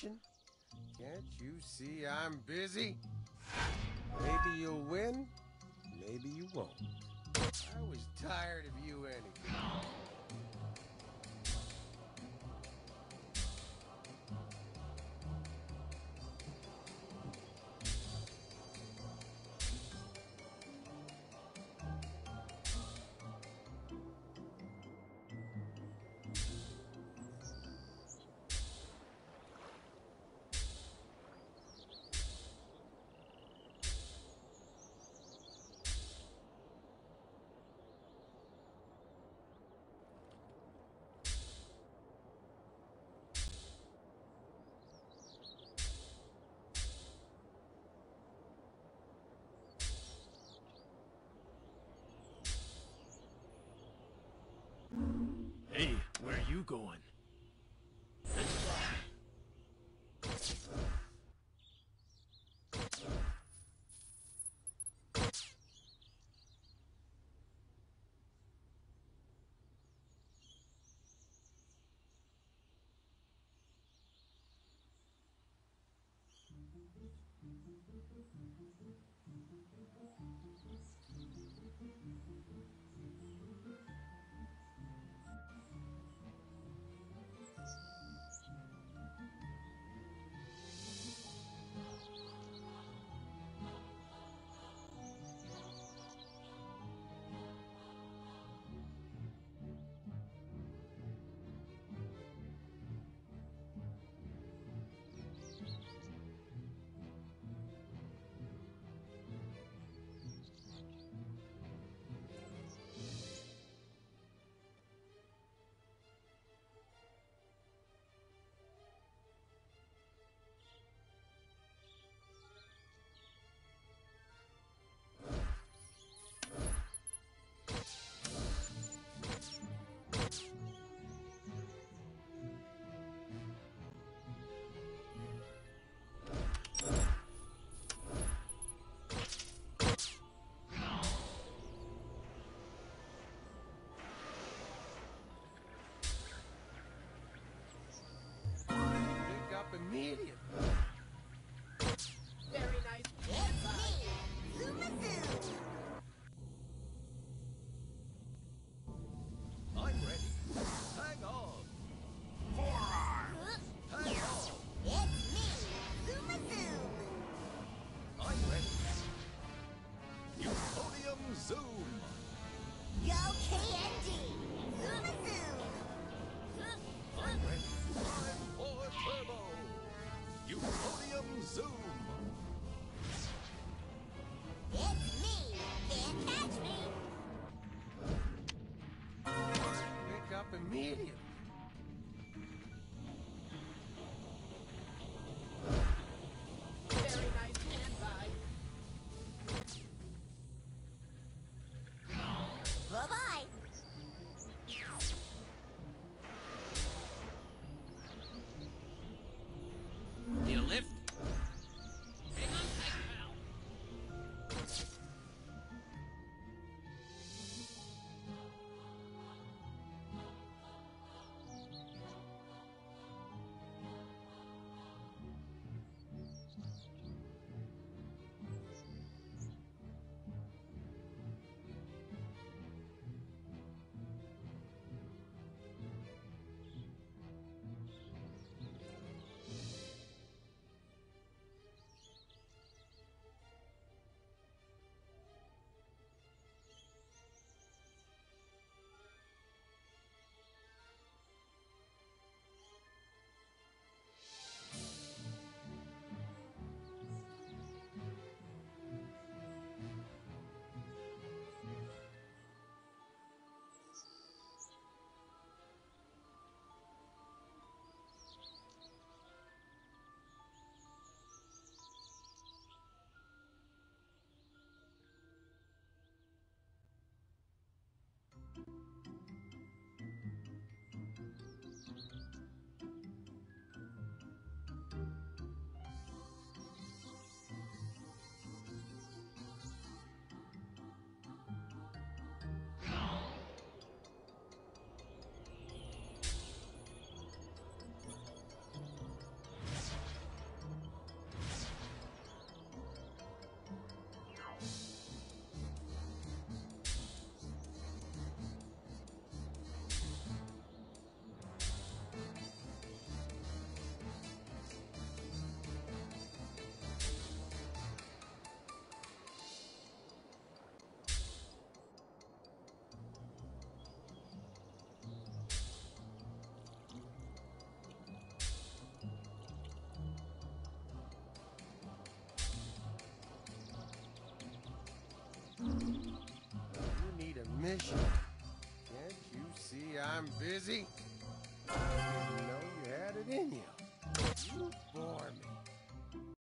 Can't you see I'm busy? Maybe you'll win, maybe you won't. I was tired of you anyway. Going? Pick. Very nice. It's me, Zoomazoo. I'm ready. Hang on. Forearm. Hang on. It's me, Zoomazoo. I'm ready. Euphonium Zoom. Mission. Can't you see I'm busy? I didn't know you had it in you. You bore me.